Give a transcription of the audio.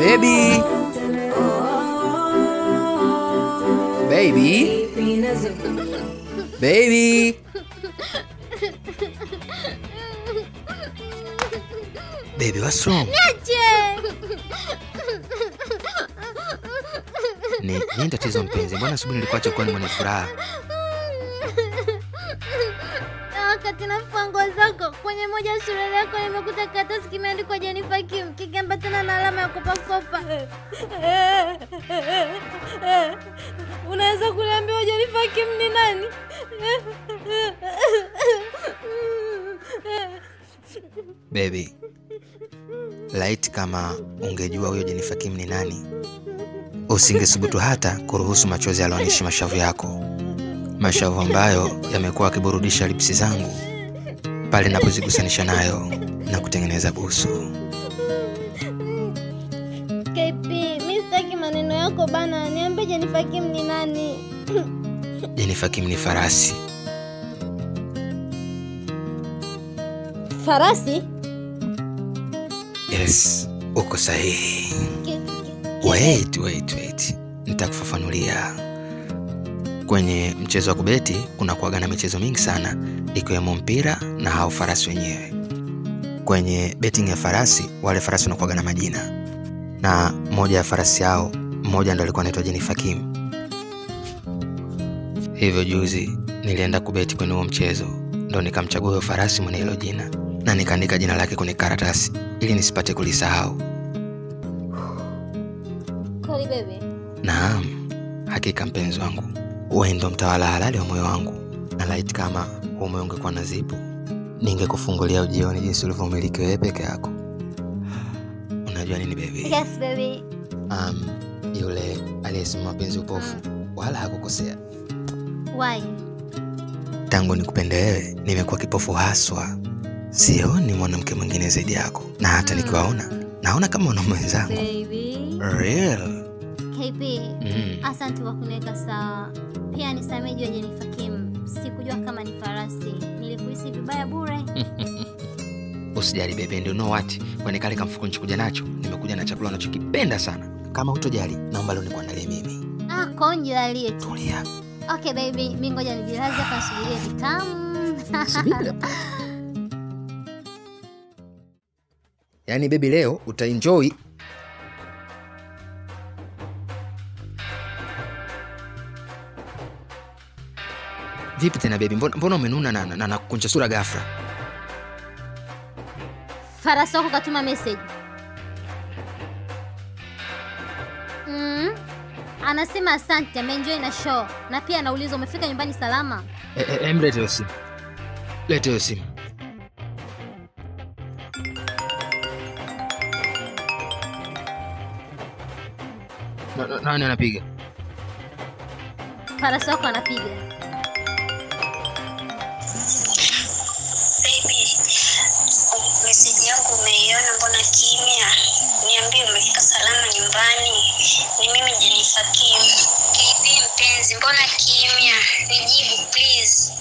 Baby. Baby. Baby. Baby, what's wrong? Ni nini tatizo mpenzi? Mbona asubuhi nilikuwa kuwa ni mwenye furaha? Wakati nafua nguo zako kwenye moja ya yako nimekuta karatasi kimeandikwa Jenifa Kim kikiambatana na alama ya kopakopa. Unaweza kuniambia Jenifa Kim ni nani? Baby, laiti kama ungejua huyo Jenifa Kim ni nani, usingesubutu hata kuruhusu machozi yalionishi mashavu yako, mashavu ambayo yamekuwa akiburudisha lipsi zangu pale napozigusanisha nayo na kutengeneza busu. KP, mi sitaki maneno yako bana. Niambie Jenifer Kim ni nani? Jenifer Kim ni farasi. Farasi? Yes, uko sahihi. Wait, wait, wait. Nitakufafanulia. Kwenye mchezo wa kubeti kuna kuaga na michezo mingi sana ikiwemo mpira na hao farasi wenyewe. Kwenye betting ya farasi, wale farasi wanakuaga na majina, na moja ya farasi yao mmoja ndo alikuwa anaitwa Jenifer Kim. Hivyo juzi nilienda kubeti kwenye huo mchezo, ndo nikamchagua huyo farasi mwenye hilo jina na nikaandika jina lake kwenye karatasi ili nisipate kulisahau. nam. Naam, hakika mpenzi wangu, wewe ndo mtawala halali wa moyo wangu, na laiti kama huu moyo ungekuwa na zipu, ningekufungulia ujioni jinsi ulivyomiliki wewe peke yako. Unajua nini baby? Yes baby. Um, yule aliyesema mapenzi upofu wala hakukosea. Why? Tangu nikupende wewe, nimekuwa kipofu haswa, sioni mwanamke mwingine zaidi yako, na hata nikiwaona naona kama wanaume wenzangu. Baby. Real. KP. Mm. Asante kwa kuniweka sawa. Pia nisamehe juu ya Jenifer Kim. Sikujua kama ni farasi. Nilikuhisi vibaya bure. Usijali bebe, ndio know what, kwani kale kamfuko nichukuja nacho, nimekuja na chakula unachokipenda sana. Kama hutojali, naomba leo nikuandalie mimi. Ah, konjilalie tu. Tulia. Okay baby, mimi ngoja nijilaze hapa nisubirie vitamu. Subiri. Yaani bebi, leo utaenjoy. Vipi tena bebi, mbona, mbona umenuna na, na, na kunja sura ghafla? Farasi wako katuma message. Mm. Anasema asante, ameenjoy na show na pia anauliza umefika nyumbani salama. E, e, em, lete hiyo simu, lete hiyo simu. Na- na- Nani anapiga? Farasi wako anapiga. Nyumbani. Ni mimi Jenifer Kim. KP mpenzi, mbona kimya? Nijibu please.